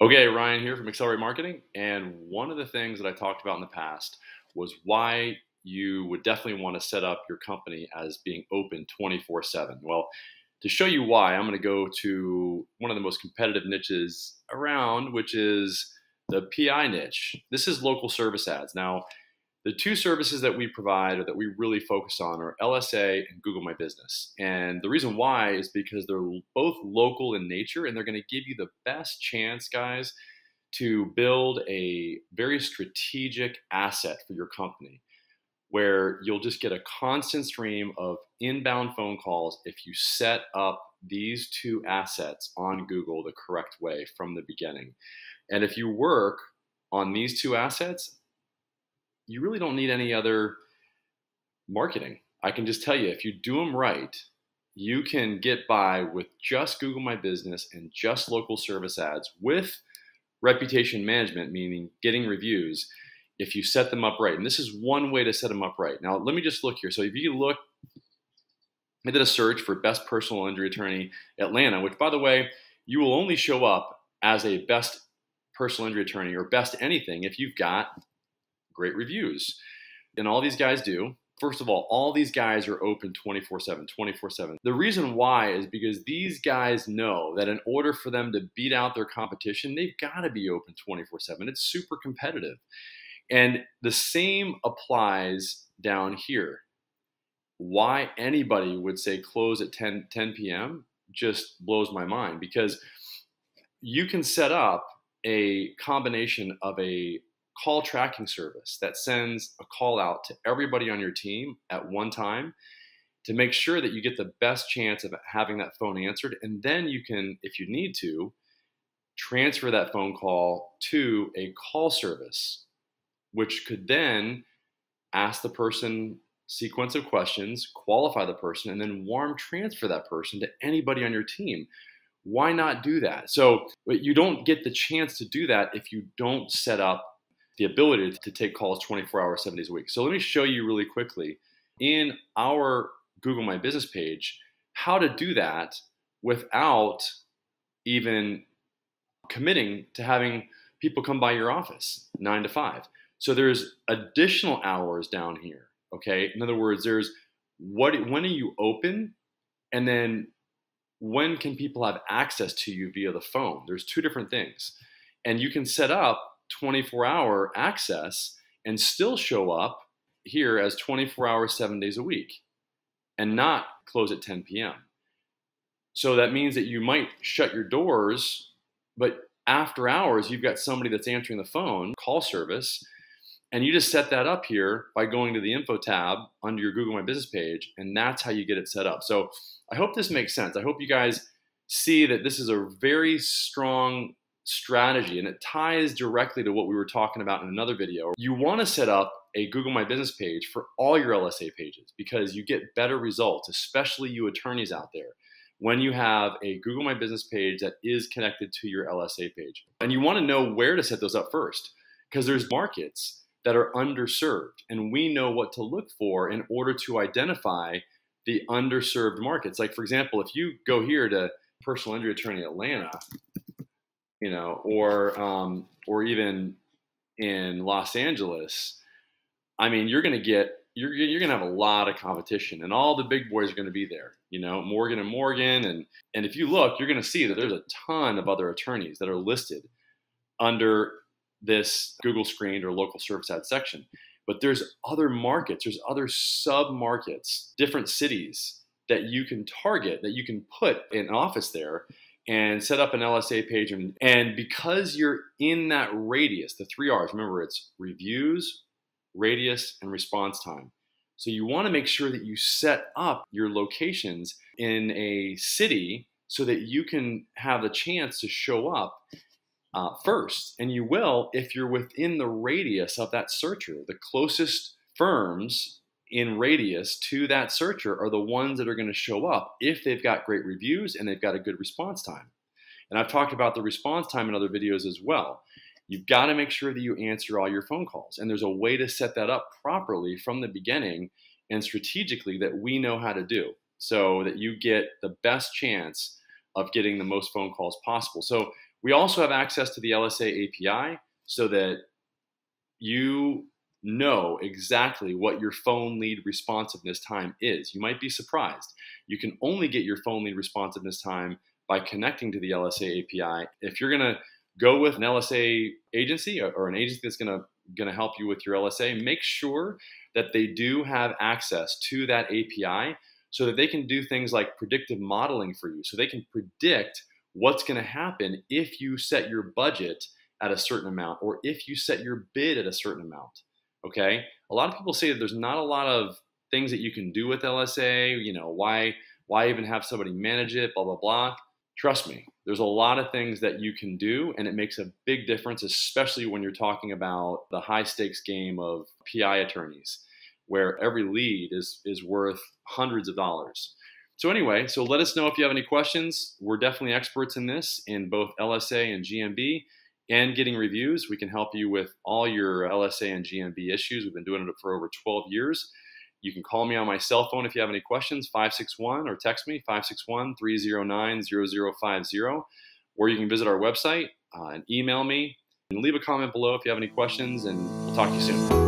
Okay, Ryan here from Accelerate Marketing. And one of the things that I talked about in the past was why you would definitely want to set up your company as being open 24 7. Well, to show you why, I'm going to go to one of the most competitive niches around, which is the PI niche. This is local service ads. Now, the two services that we provide or that we really focus on are LSA and Google My Business. And the reason why is because they're both local in nature and they're going to give you the best chance, guys, to build a very strategic asset for your company where you'll just get a constant stream of inbound phone calls if you set up these two assets on Google the correct way from the beginning. And if you work on these two assets, you really don't need any other marketing. I can just tell you, if you do them right, you can get by with just Google My Business and just local service ads with reputation management, meaning getting reviews, if you set them up right. And this is one way to set them up right. Now, let me just look here. So if you look, I did a search for best personal injury attorney Atlanta, which, by the way, you will only show up as a best personal injury attorney or best anything if you've got great reviews. And all these guys do. First of all, all these guys are open 24 7, 24 7. The reason why is because these guys know that in order for them to beat out their competition, they've got to be open 24 7. It's super competitive. And the same applies down here. Why anybody would say close at 10, 10 p.m. just blows my mind because you can set up a combination of a call tracking service that sends a call out to everybody on your team at one time to make sure that you get the best chance of having that phone answered. And then you can, if you need to, transfer that phone call to a call service, which could then ask the person sequence of questions, qualify the person, and then warm transfer that person to anybody on your team. Why not do that? So, you don't get the chance to do that if you don't set up the ability to take calls 24 hours, seven days a week. So let me show you really quickly in our Google My Business page how to do that without even committing to having people come by your office nine to five. So there's additional hours down here. Okay. In other words, there's what when are you open? And then when can people have access to you via the phone? There's two different things. And you can set up 24 hour access and still show up here as 24 hours, seven days a week and not close at 10 p.m. So that means that you might shut your doors, but after hours, you've got somebody that's answering the phone, call service, and you just set that up here by going to the info tab under your Google My Business page, and that's how you get it set up. So I hope this makes sense. I hope you guys see that this is a very strong strategy, and it ties directly to what we were talking about in another video. You want to set up a Google My Business page for all your LSA pages because you get better results, especially you attorneys out there, when you have a Google My Business page that is connected to your LSA page. And you want to know where to set those up first because there's markets that are underserved, and we know what to look for in order to identify the underserved markets. Like, for example, if you go here to Personal Injury Attorney Atlanta, you know, or um, or even in Los Angeles, I mean, you're going to get you're you're going to have a lot of competition, and all the big boys are going to be there. You know, Morgan and Morgan, and and if you look, you're going to see that there's a ton of other attorneys that are listed under this Google screened or local service ad section. But there's other markets, there's other sub markets, different cities that you can target, that you can put an office there and set up an LSA page. And, and because you're in that radius, the three R's, remember it's reviews, radius, and response time. So you want to make sure that you set up your locations in a city so that you can have the chance to show up uh, first. And you will if you're within the radius of that searcher. The closest firms in radius to that searcher are the ones that are going to show up if they've got great reviews and they've got a good response time. And I've talked about the response time in other videos as well. You've got to make sure that you answer all your phone calls. And there's a way to set that up properly from the beginning and strategically that we know how to do so that you get the best chance of getting the most phone calls possible. So We also have access to the LSA API so that you know exactly what your phone lead responsiveness time is. You might be surprised. You can only get your phone lead responsiveness time by connecting to the LSA API. If you're going to go with an LSA agency or an agency that's going to going to help you with your LSA, make sure that they do have access to that API so that they can do things like predictive modeling for you. So they can predict what's going to happen if you set your budget at a certain amount or if you set your bid at a certain amount. Okay? A lot of people say that there's not a lot of things that you can do with LSA, you know, why why even have somebody manage it, blah blah blah. Trust me, there's a lot of things that you can do, and it makes a big difference, especially when you're talking about the high stakes game of PI attorneys, where every lead is, is worth hundreds of dollars. So, anyway, so let us know if you have any questions. We're definitely experts in this in both LSA and GMB and getting reviews. We can help you with all your LSA and GMB issues. We've been doing it for over 12 years. You can call me on my cell phone if you have any questions, 561, or text me, 561 309 0050. Or you can visit our website uh, and email me and leave a comment below if you have any questions, and we'll talk to you soon.